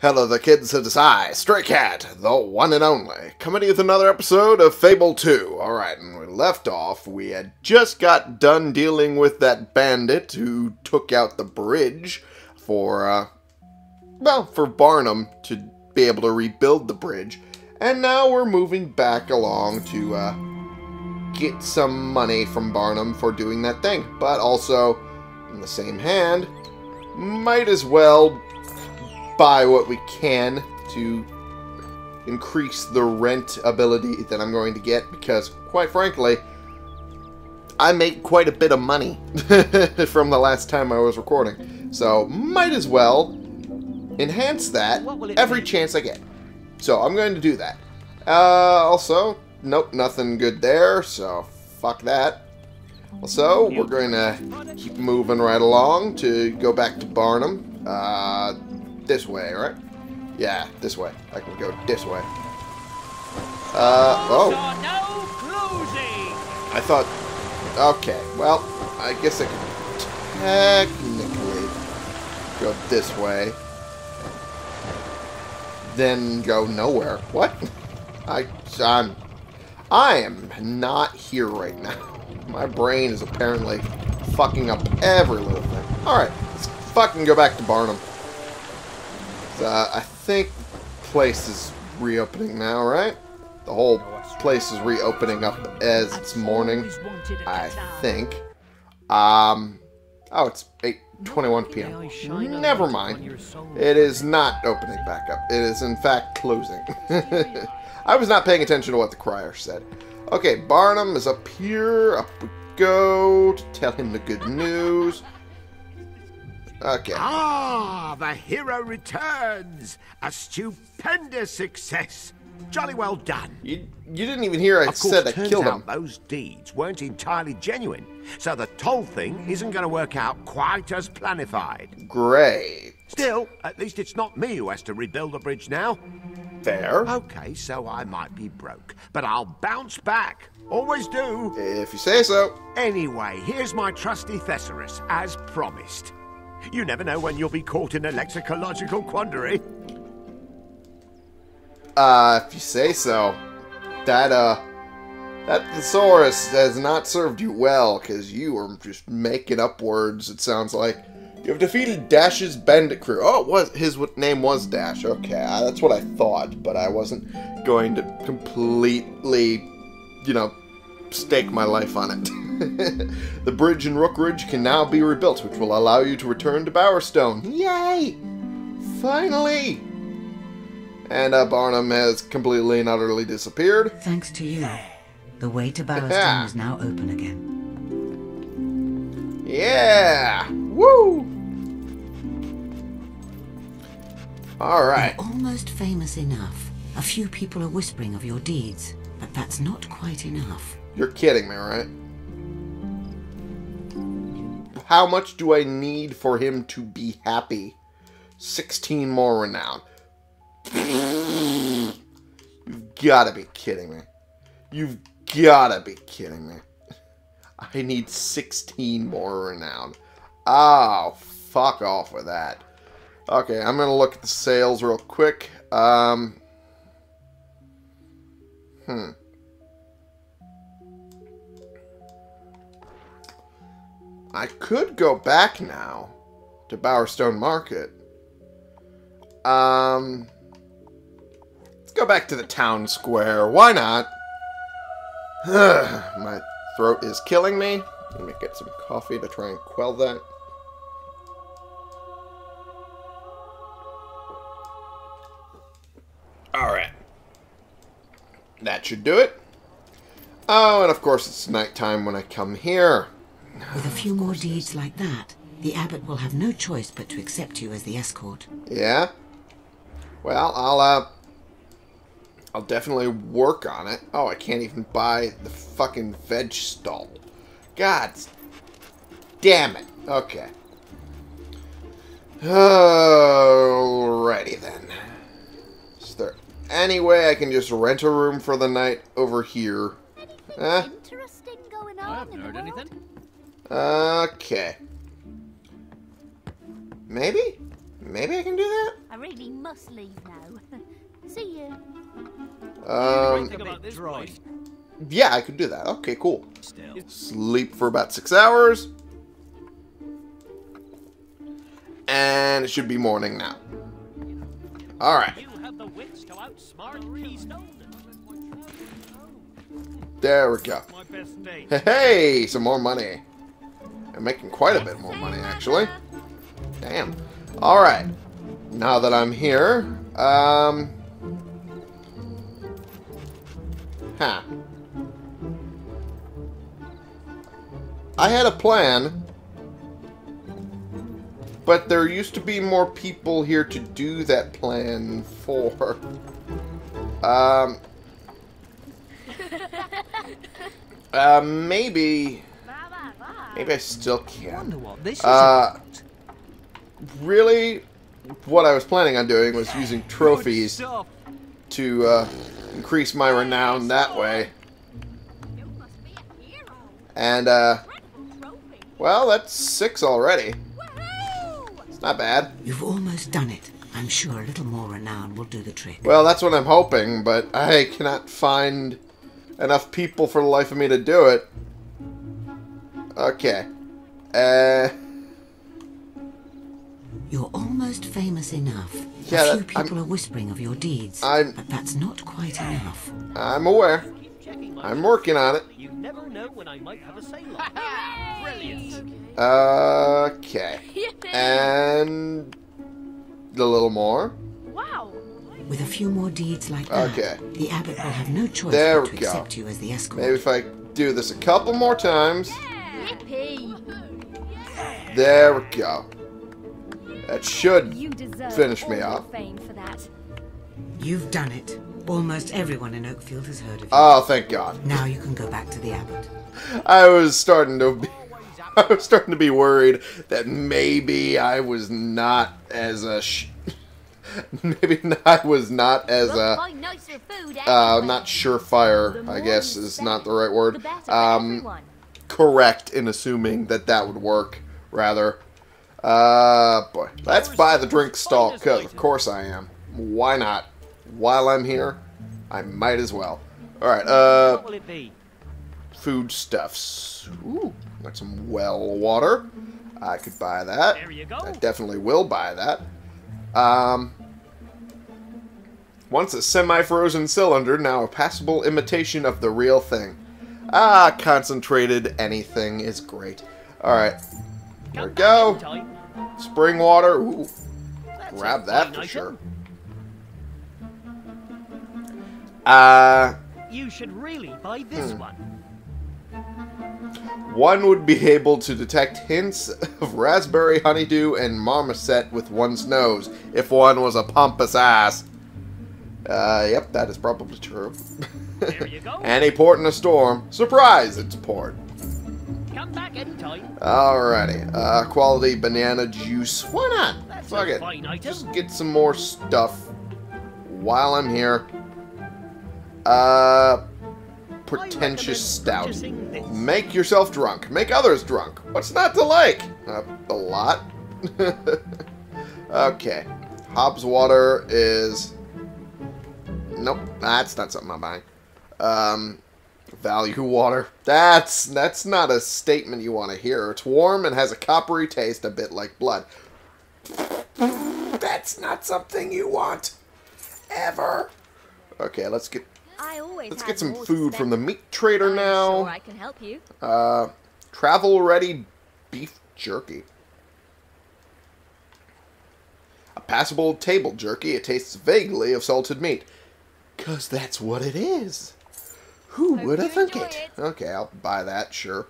Hello, the kids. It is I, Stray Cat, the one and only, coming with another episode of Fable 2. Alright, and we left off, we had just got done dealing with that bandit who took out the bridge for, uh, well, for Barnum to be able to rebuild the bridge. And now we're moving back along to, uh, get some money from Barnum for doing that thing. But also, in the same hand, might as well buy what we can to increase the rent ability that I'm going to get because, quite frankly, I make quite a bit of money from the last time I was recording. So, might as well enhance that every chance I get. So, I'm going to do that. Uh, also, nope, nothing good there, so fuck that. Also, we're going to keep moving right along to go back to Barnum. Uh, this way, right? Yeah, this way. I can go this way. Uh, oh. I thought... Okay, well, I guess I could technically go this way. Then go nowhere. What? I, I'm... I am not here right now. My brain is apparently fucking up every little thing. Alright, let's fucking go back to Barnum. Uh, I think place is reopening now, right? The whole place is reopening up as it's morning, I think. Um, oh, it's 8.21 p.m. Never mind. It is not opening back up. It is, in fact, closing. I was not paying attention to what the crier said. Okay, Barnum is up here. Up we go to tell him the good news. Okay. Ah, the hero returns! A stupendous success! Jolly well done. You, you didn't even hear I of course, said I turns killed out him. those deeds weren't entirely genuine, so the toll thing isn't going to work out quite as planified. Great. Still, at least it's not me who has to rebuild the bridge now. Fair. Okay, so I might be broke, but I'll bounce back. Always do. If you say so. Anyway, here's my trusty thesaurus, as promised. You never know when you'll be caught in a lexicological quandary. Uh, if you say so. That, uh, that thesaurus has not served you well, because you are just making up words, it sounds like. You have defeated Dash's bandit crew. Oh, was, his name was Dash. Okay, uh, that's what I thought, but I wasn't going to completely, you know, stake my life on it. the bridge in Rookridge can now be rebuilt, which will allow you to return to Bowerstone. Yay! Finally! And uh, Barnum has completely and utterly disappeared. Thanks to you, the way to Yeah. Bowerstone is now open again. Yeah! Woo! Alright. You're almost famous enough. A few people are whispering of your deeds, but that's not quite enough. You're kidding me, right? How much do I need for him to be happy? 16 more renown. You've gotta be kidding me. You've gotta be kidding me. I need 16 more renown. Oh, fuck off with that. Okay, I'm gonna look at the sales real quick. Um, hmm. I could go back now to Bowerstone Market. Um, let's go back to the town square. Why not? My throat is killing me. Let me get some coffee to try and quell that. Alright. That should do it. Oh, and of course it's nighttime when I come here. With a few more deeds like that, the abbot will have no choice but to accept you as the escort. Yeah. Well, I'll uh I'll definitely work on it. Oh, I can't even buy the fucking veg stall. God damn it. Okay. Alrighty then. Is there any way I can just rent a room for the night over here? Eh? Interesting going on I haven't in the heard world. anything. Okay. Maybe? maybe I can do that? I really must leave now. See you. Um, Think about this dry. yeah, I could do that. Okay, cool. Still. Sleep for about six hours. And it should be morning now. Alright, You have the wits to outsmart Keystone. there we go. My best day. Hey, hey, some more money. I'm making quite a bit more money, actually. Damn. Alright. Now that I'm here, um... Huh. I had a plan, but there used to be more people here to do that plan for. Um... Uh, maybe... Maybe I still can. Wonder what this is Uh, really, what I was planning on doing was using trophies to uh, increase my renown that way. You must be a hero. And, uh, well, that's six already. It's not bad. You've almost done it. I'm sure a little more renown will do the trick. Well, that's what I'm hoping, but I cannot find enough people for the life of me to do it. Okay. Uh, You're almost famous enough. Yeah, a few that- I'm- people are whispering of your deeds. I'm- But that's not quite enough. I'm aware. Keep checking my I'm working on it. You never know when I might have a sale. Brilliant. Okay. And a little more. Wow. With a few more deeds like that, Okay. the abbot will have no choice There but we to go. accept you as the escort. Maybe if I do this a couple more times. Yippee. There we go. That should You Finish me the off. fame for that. You've done it. Almost everyone in Oakfield has heard of you. Oh, thank God. now you can go back to the abbot. I was starting to be, I was starting to be worried that maybe I was not as a sh- maybe I was not as a find nicer food uh not surefire, The I guess is not the right word. The better for Um everyone. Correct in assuming that that would work rather. Uh boy. Let's buy the drink stall cuz of course I am. Why not? While I'm here, I might as well. All right. Uh what will it be? foodstuffs. Ooh, got some well water. I could buy that. There you go. I definitely will buy that. Um, once a semi-frozen cylinder, now a passable imitation of the real thing. Ah, concentrated anything is great. All right, there we go. Spring water. Ooh, grab that for sure. Uh, You should really buy this Hmm. one. One would be able to detect hints of raspberry honeydew and marmoset with one's nose if one was a pompous ass. Uh, yep, that is probably true. There you go. Any port in a storm. Surprise, it's port. Come back anytime. Alrighty. Uh, quality banana juice. Why not? That's Fuck it. Just get some more stuff while I'm here. Uh, pretentious stout. Make yourself drunk. Make others drunk. What's not to like? Uh, a lot. okay. Hobbs water is. Nope, that's not something I'm buying. Um, value water. That's that's not a statement you want to hear. It's warm and has a coppery taste, a bit like blood. That's not something you want. Ever. Okay, let's get I always let's get some food from the meat trader now. Sure I can help you. Uh, travel ready beef jerky. A passable table jerky. It tastes vaguely of salted meat. Cause that's what it is. Who would have thunk it? it. Okay, I'll buy that. Sure.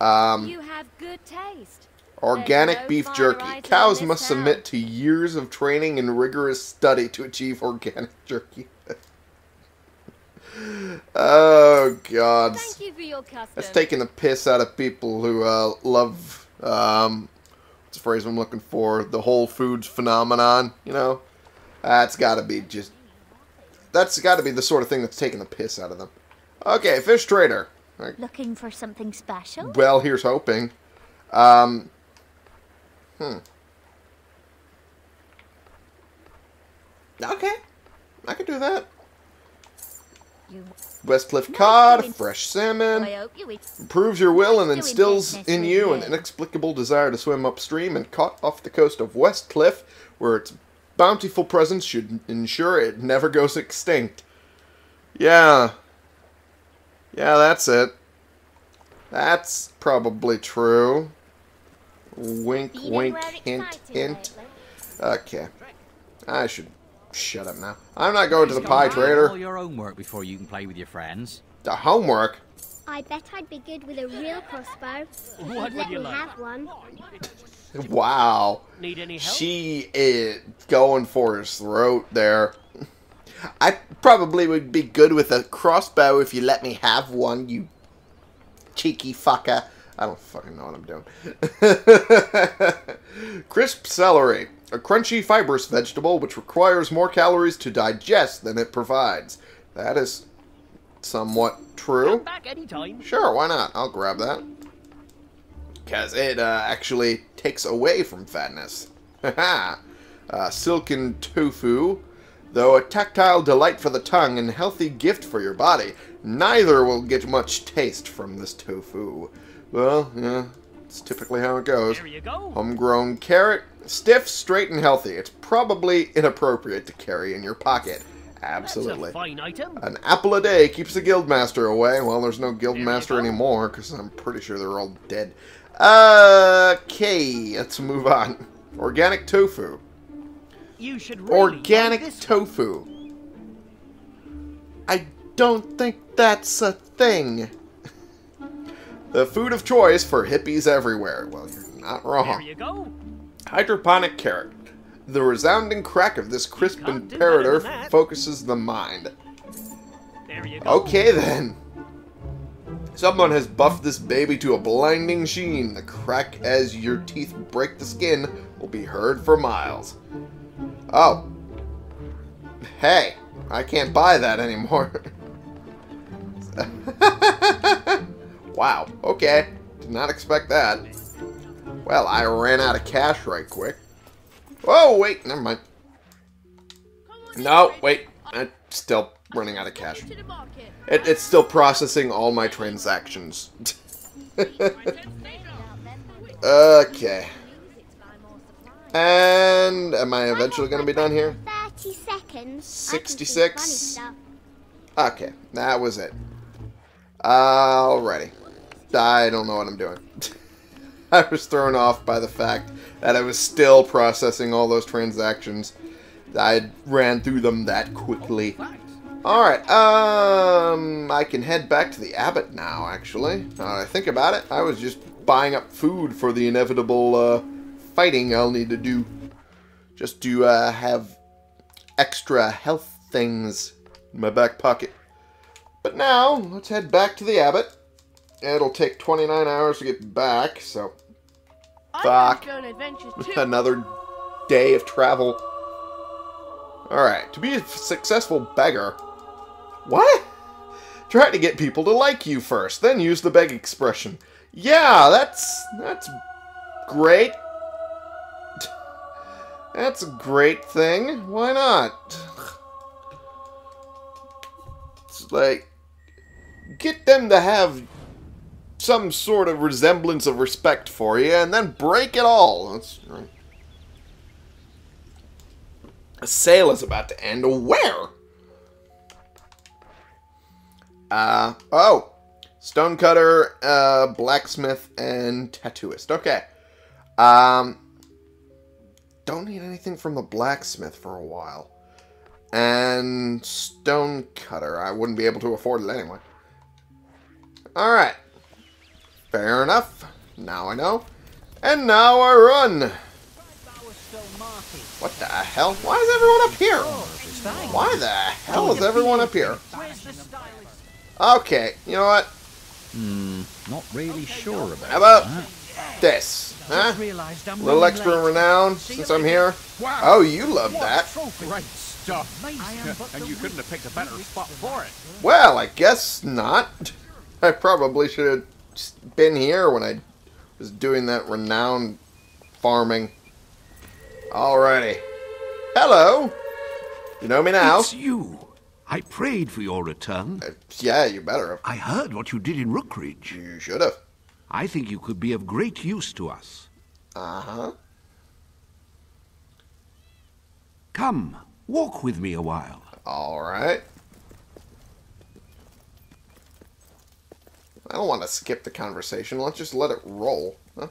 Um, you have good taste. organic no beef jerky. Cows must town. submit to years of training and rigorous study to achieve organic jerky. oh God. Thank you for your custom. That's taking the piss out of people who uh, love um, what's the phrase I'm looking for? The Whole Foods phenomenon. You know, that's got to be just that's got to be the sort of thing that's taking the piss out of them. Okay, fish trader. Like, Looking for something special? well, here's hoping. Um, hmm. Okay. I could do that. You, Westcliff cod, fresh salmon, I hope you eat. improves your will and instills in you an inexplicable desire to swim upstream and caught off the coast of Westcliff, where its bountiful presence should ensure it never goes extinct. Yeah. Yeah, that's it. That's probably true. Wink, Feeling wink, hint, hint. lately? Okay. I should shut up now. I'm not going to the pie go and do trader. all your homework before you can play with your friends. The homework. I bet I'd be good with a real crossbow. What You'd would let you me like? have one. Wow. Need any help? She is going for his throat there. I probably would be good with a crossbow if you let me have one, you cheeky fucker. I don't fucking know what I'm doing. Crisp celery, a crunchy, fibrous vegetable which requires more calories to digest than it provides. That is somewhat true. Back anytime. Sure, why not? I'll grab that. Because it uh, actually takes away from fatness. Haha. uh, silken tofu, though a tactile delight for the tongue and healthy gift for your body, neither will get much taste from this tofu. Well, yeah, it's typically how it goes. Go. Homegrown carrot, stiff, straight, and healthy. It's probably inappropriate to carry in your pocket. Absolutely. That's a fine item. An apple a day keeps the guildmaster away. Well, there's no guildmaster anymore because I'm pretty sure they're all dead. Okay, let's move on. Organic tofu. You should really Organic tofu. I don't think that's a thing. the food of choice for hippies everywhere. Well, you're not There wrong. you go. Hydroponic carrot. The resounding crack of this crisp can't do better imperative than that. focuses the mind. There you go. Okay then. Someone has buffed this baby to a blinding sheen. The crack as your teeth break the skin will be heard for miles. Oh. Hey, I can't buy that anymore. wow, okay. Did not expect that. Well, I ran out of cash right quick. Oh, wait, never mind. No, wait. I'm still running out of cash. It, it's still processing all my transactions. okay. And am I eventually going to be done here? 30 seconds. 66. Okay, that was it. Alrighty. I don't know what I'm doing. I was thrown off by the fact that I was still processing all those transactions. I ran through them that quickly. Alright, um, I can head back to the Abbot now, actually. Now that I think about it, I was just buying up food for the inevitable, uh, fighting I'll need to do. Just to, uh, have extra health things in my back pocket. But now, let's head back to the Abbot. It'll take 29 hours to get back, so Fuck. another day of travel. Alright, to be a successful beggar. What? Try to get people to like you first, then use the beg expression. Yeah, that's that's great. That's a great thing. Why not? It's like get them to have some sort of resemblance of respect for you, and then break it all. That's right. A sale is about to end. Where? Uh, oh. Stonecutter, uh, blacksmith, and tattooist. Okay. Um, don't need anything from the blacksmith for a while. And stonecutter. I wouldn't be able to afford it anyway. Alright. Fair enough. Now I know. And now I run. What the hell? Why is everyone up here? Why the hell is everyone up here? Okay, you know what? Hmm, Not really sure about How about that. this? Huh? I'm A little extra late. renown since I'm here. Oh, you love that. Great stuff. And you couldn't have picked a better spot for it. Well, I guess not. I probably should have been here when I was doing that renown farming. Alrighty. Hello. You know me now. It's you. I prayed for your return. Uh, yeah, you better have. I heard what you did in Rookridge. You should have. I think you could be of great use to us. Uh huh. Come, walk with me a while. All right. I don't want to skip the conversation. Let's just let it roll. Huh?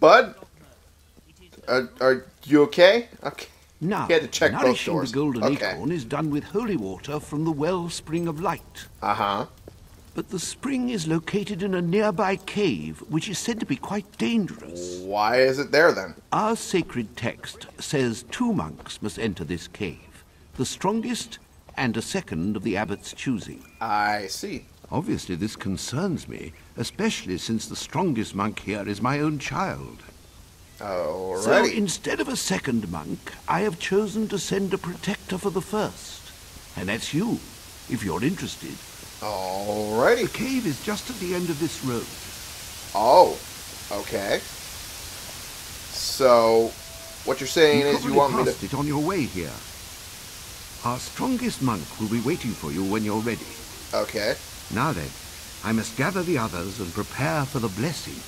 Bud, are, are you okay? Okay. Now, You had to check both nourishing doors. the golden Okay. acorn is done with holy water from the wellspring of light. Uh huh. But the spring is located in a nearby cave, which is said to be quite dangerous. Why is it there then? Our sacred text says two monks must enter this cave, the strongest and a second of the abbot's choosing. I see. Obviously, this concerns me, especially since the strongest monk here is my own child. So instead of a second monk, I have chosen to send a protector for the first. And that's you, if you're interested. Alrighty. The cave is just at the end of this road. Oh, okay. So, what you're saying you is you want me to. it on your way here. Our strongest monk will be waiting for you when you're ready. Okay. Now then, I must gather the others and prepare for the blessing.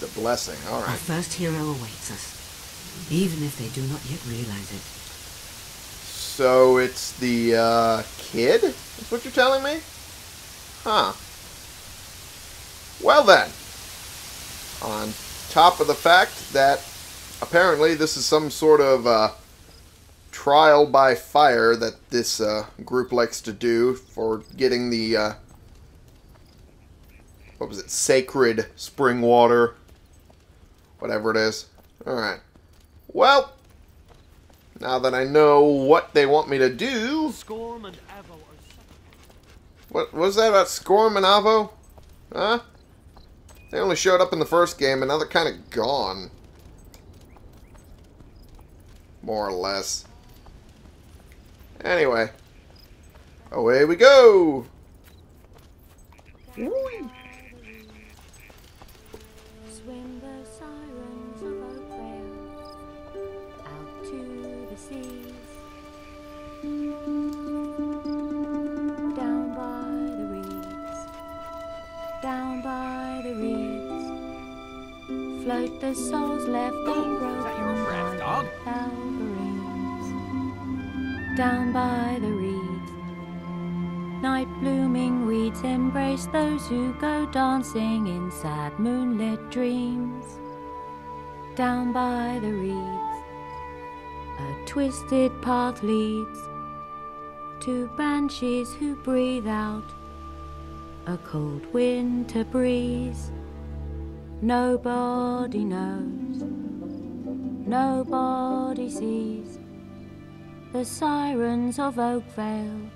The blessing. all right. Our first hero awaits us, even if they do not yet realize it. So it's the uh, kid? Is what you're telling me? Huh. Well then, on top of the fact that apparently this is some sort of uh, trial by fire that this uh, group likes to do for getting the uh, what was it? Sacred spring water, whatever it is. All right. Well, now that I know what they want me to do, Skorm and Avo are what was that about Skorm and Avo? Huh? They only showed up in the first game, and now they're kind of gone. More or less. Anyway. Away we go! Swim float the souls left unbroken is that your breath, by dog? the Elverines. Down by the reeds. Night blooming weeds embrace those who go dancing in sad moonlit dreams. Down by the reeds, a twisted path leads to banshees who breathe out a cold winter breeze. Nobody knows, nobody sees the sirens of Oakvale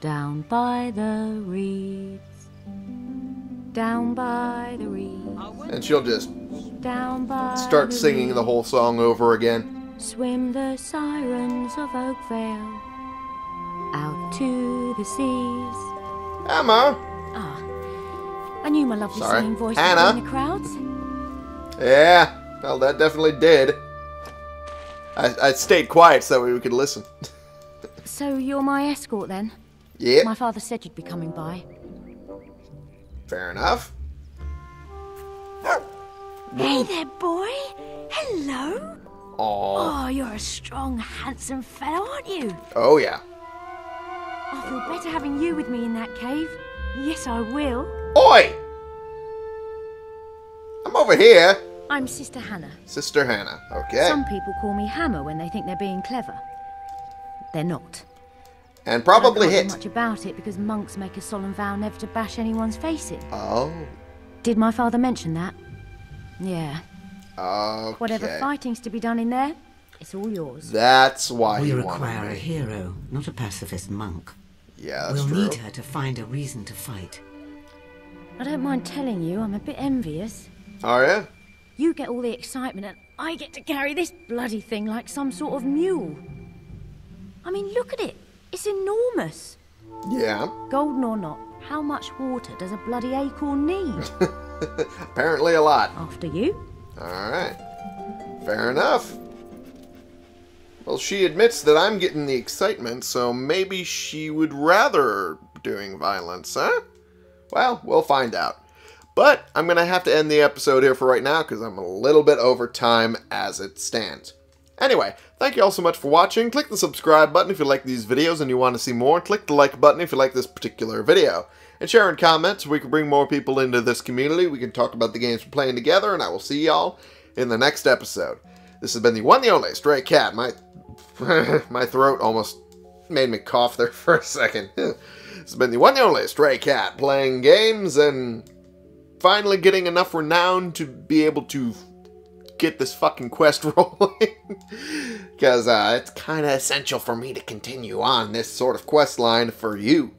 down by the reeds, down by the reeds, And she'll just down by start the singing the whole song over again. Swim the sirens of Oakvale out to the seas. Emma! I knew my lovely Sorry. singing voice Hannah? would win the crowds. Yeah, well, that definitely did. I, I stayed quiet so we could listen. So you're my escort then? yeah, My father said you'd be coming by. fair enough. Hey there, boy. Hello. Aw. Oh, you're a strong, handsome fellow, aren't you? Oh, yeah. I feel better having you with me in that cave. Yes, I will. Oi! I'm over here. I'm Sister Hannah. Sister Hannah. Okay. Some people call me Hammer when they think they're being clever. They're not. And I probably can't do hit. much about it because monks make a solemn vow never to bash anyone's face in. Oh. Did my father mention that? Yeah. Okay. Whatever fighting's to be done in there, it's all yours. That's why we you require a hero, not a pacifist monk. Yeah, that's we'll true. need her to find a reason to fight. I don't mind telling you, I'm a bit envious. Are you? You get all the excitement, and I get to carry this bloody thing like some sort of mule. I mean, look at it. It's enormous. Yeah. Golden or not, how much water does a bloody acorn need? Apparently a lot. After you. Alright. Fair enough. Well, she admits that I'm getting the excitement, so maybe she would rather doing violence, huh? Well, we'll find out. But I'm going to have to end the episode here for right now because I'm a little bit over time as it stands. Anyway, thank you all so much for watching. Click the subscribe button if you like these videos and you want to see more. Click the like button if you like this particular video. And share and comment so we can bring more people into this community. We can talk about the games we're playing together, and I will see y'all in the next episode. This has been the one the only Stray Cat. My my throat almost made me cough there for a second. has been the one and only Stray Cat playing games and finally getting enough renown to be able to get this fucking quest rolling. Because uh, it's kind of essential for me to continue on this sort of quest line for you.